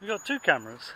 We've got two cameras.